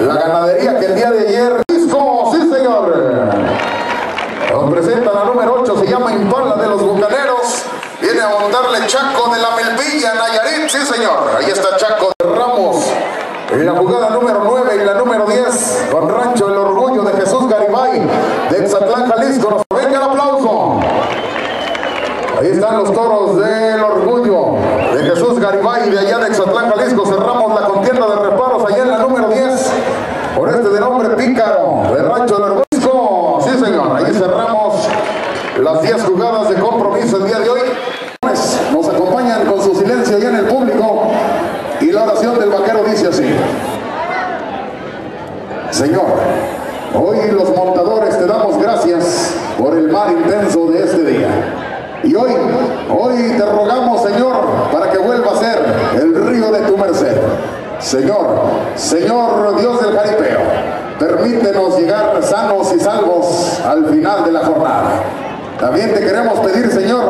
la ganadería que el día de ayer disco, sí señor. Nos presenta la número 8, se llama Impala de los Bucaneros. Viene a montarle Chaco de la Melvilla, Nayarit, sí señor. Ahí está Chaco de Ramos. En la jugada número 9 y la número 10, con Rancho el Orgullo de Jesús Garibay, de Exatlán, Jalisco. Venga el aplauso. Ahí están los toros del Orgullo de Jesús Garibay, de allá de Exatlán, Jalisco. Cerramos Señor, Señor Dios del jaripeo, permítenos llegar sanos y salvos al final de la jornada. También te queremos pedir, Señor,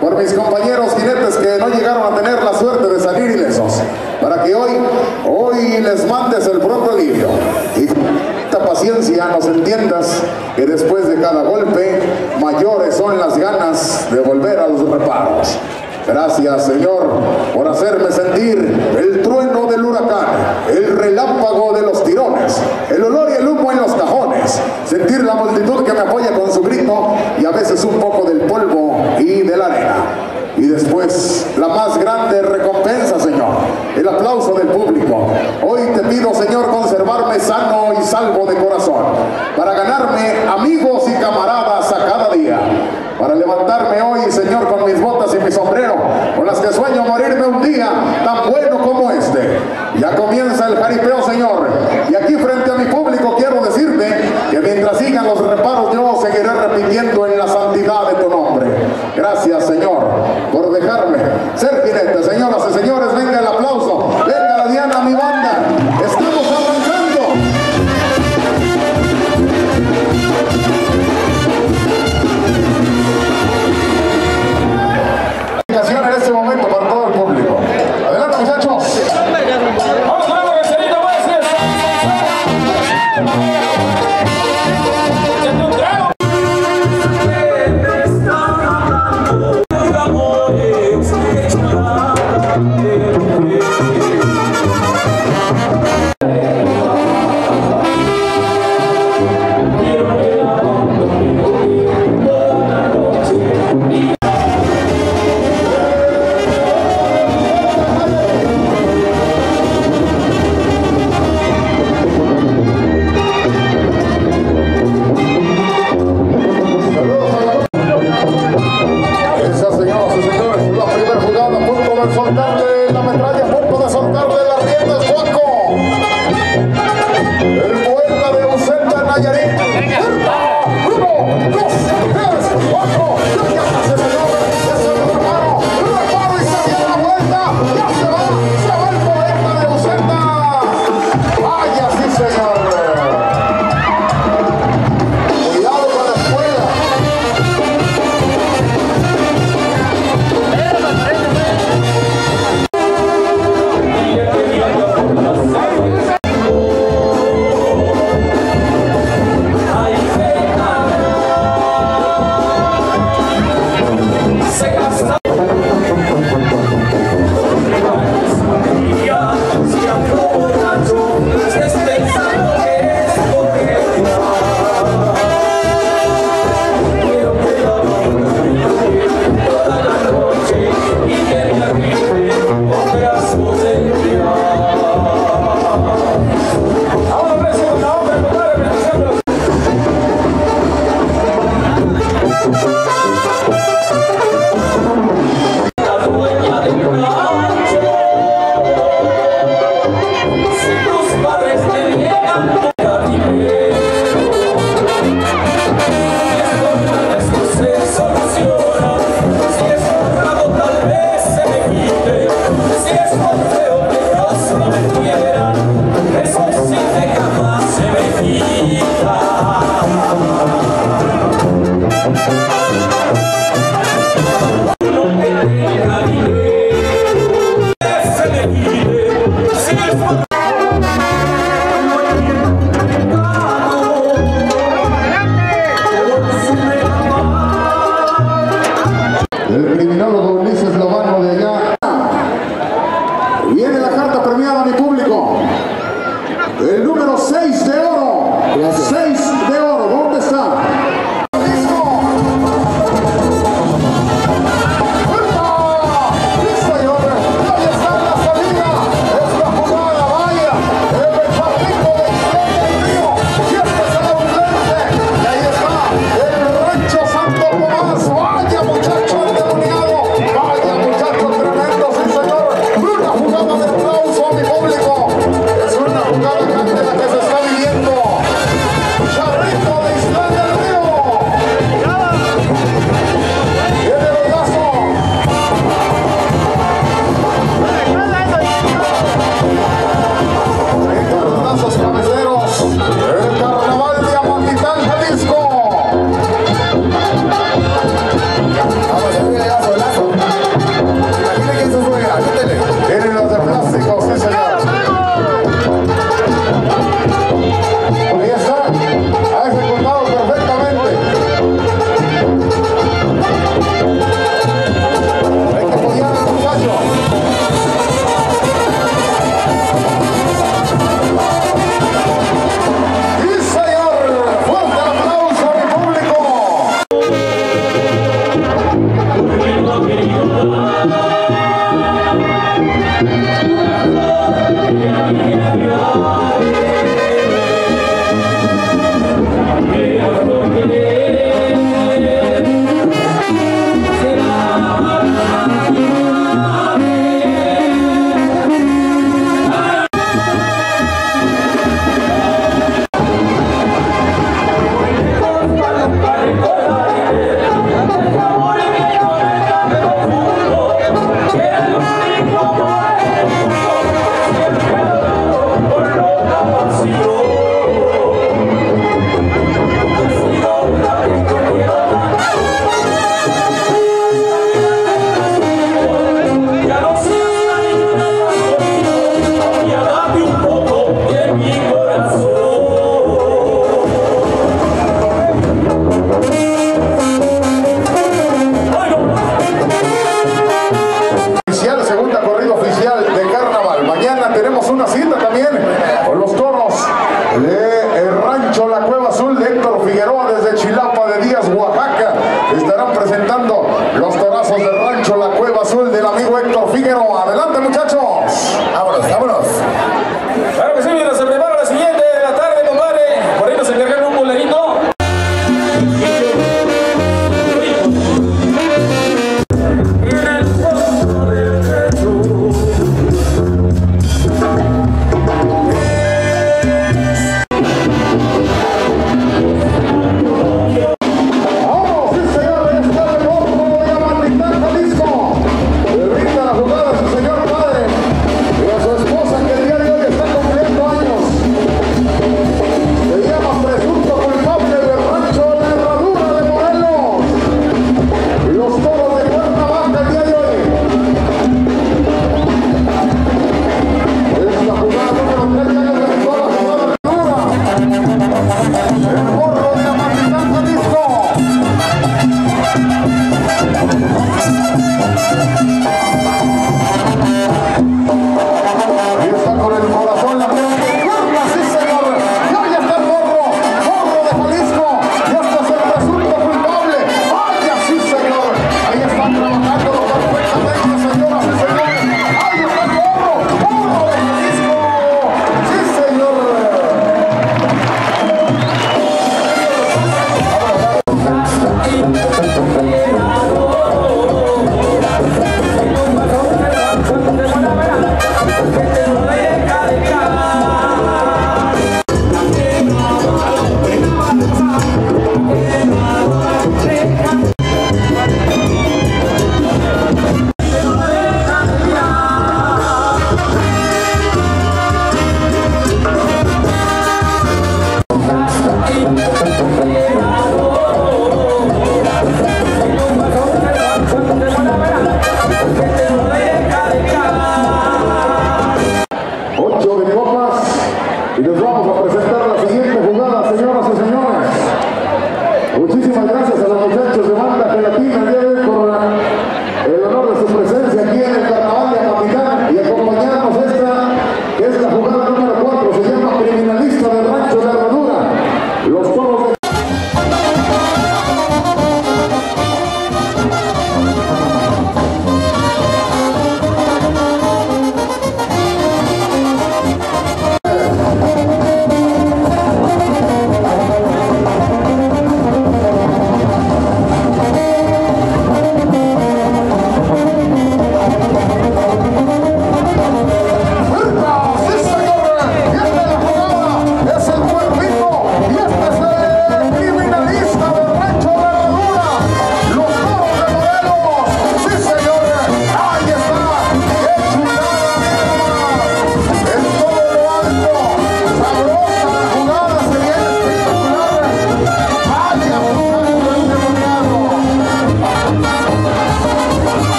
por mis compañeros jinetes que no llegaron a tener la suerte de salir ilesos, para que hoy, hoy les mandes el pronto alivio. Y esta paciencia nos entiendas que después de cada golpe, mayores son las ganas de volver a los reparos. Gracias, Señor, por hacerme sentir el trueno del huracán, el relámpago de los tirones, el olor y el humo en los cajones, sentir la multitud que me apoya con su grito y a veces un poco del polvo y de la arena. Y después, la más grande recompensa, Señor, el aplauso del público. Hoy te pido, Señor, conservarme sano y salvo de corazón, para ganarme amigos y camaradas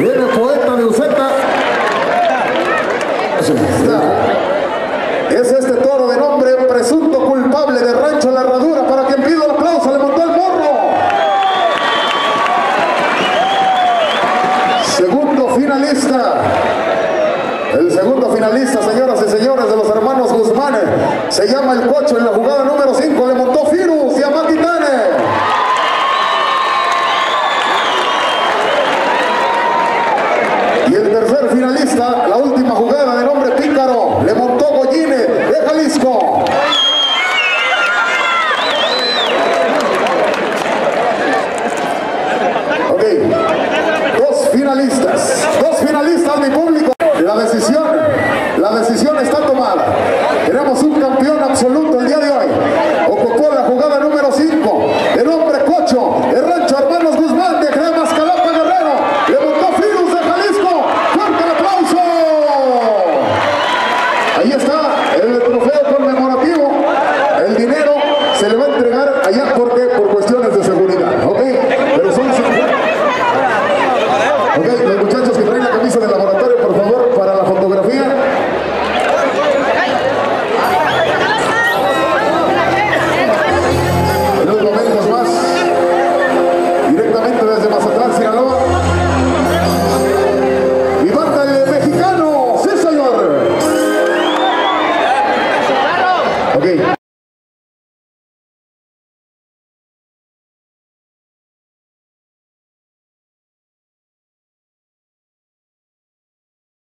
Viene poeta de Uceta. Es este toro de nombre presunto culpable de Rancho La Herradura para quien pido el aplauso, le montó el morro. Segundo finalista. El segundo finalista, señoras y señores, de los hermanos Guzmán, se llama El Cocho en la